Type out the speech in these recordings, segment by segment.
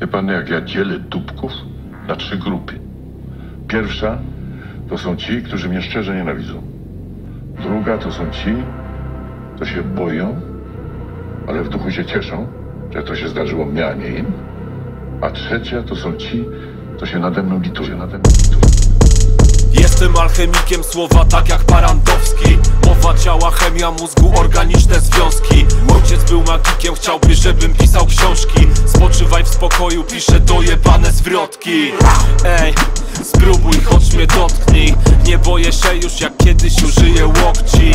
Wie pan, jak ja dzielę dupków na trzy grupy. Pierwsza to są ci, którzy mnie szczerze nienawidzą. Druga to są ci, co się boją, ale w duchu się cieszą, że to się zdarzyło mnie, a nie im. A trzecia to są ci, co się nade mną litują. Nade mną litują. Jestem alchemikiem słowa, tak jak Parandowski. Mowa ciała, chemia mózgu, organiczne związki. Ojciec był magikiem, chciałby, żebym pisał książki. Spoczywaj w spokoju, piszę dojebane zwrotki. Ej, spróbuj, choć mnie dotknij. Nie boję się już, jak kiedyś użyję łokci.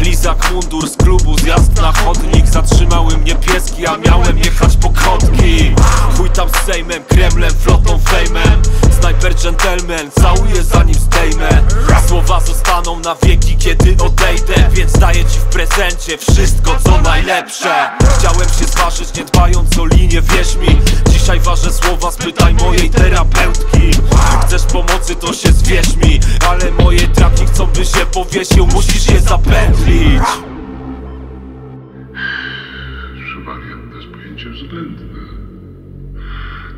Lizak mundur z klubu, zjazd na chodnik. Zatrzymały mnie pieski, a miałem jechać po kotki Chuj tam z Sejmem, Kremlem, flotą, fejmem Gentleman, całuję zanim zdejmę Słowa zostaną na wieki, kiedy odejdę Więc daję ci w prezencie wszystko co najlepsze. Chciałem się zważyć, nie dbając o linię, wierz mi. Dzisiaj ważę słowa, spytaj mojej terapeutki. Chcesz pomocy, to się zwierz mi Ale moje trapki chcą, by się powiesił Musisz je zapętlić. Wariat bez pojęcia względne.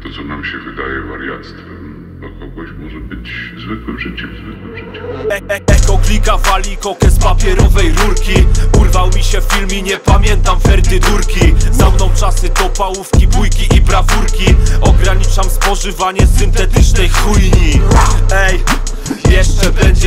To, co nam się wydaje wariactwem, dla kogoś może być zwykłym życiem, zwykłym życiem. E -e Eko klika wali kokę z papierowej rurki. Urwał mi się film i nie pamiętam ferdy durki. Za mną czasy to pałówki, bójki i brawurki. Ograniczam spożywanie syntetycznej chujni. Ej, jeszcze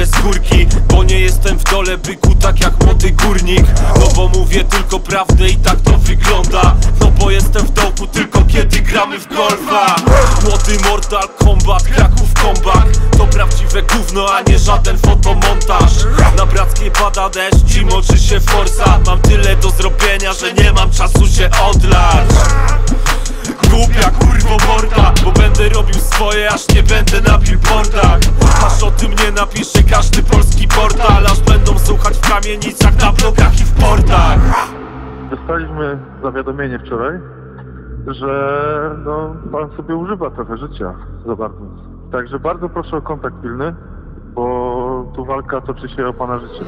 skórki Bo nie jestem w dole byku tak jak młody górnik. No bo mówię tylko prawdę i tak to wygląda. No bo jestem w dołku tylko kiedy gramy w golfa. Młody Mortal Kombat, Kraków Kombat To prawdziwe gówno, a nie żaden fotomontaż. Na Brackiej pada deszcz i moczy się forsa. Mam tyle do zrobienia, że nie mam czasu się odlać. Głupia kurwo morda Bo będę robił swoje, aż nie będę na billboardach napisze każdy polski portal Aż będą słuchać w kamienicach, na blokach i w portach Dostaliśmy zawiadomienie wczoraj, że no, pan sobie używa trochę życia za bardzo. Także bardzo proszę o kontakt pilny, bo tu walka toczy się o pana życie.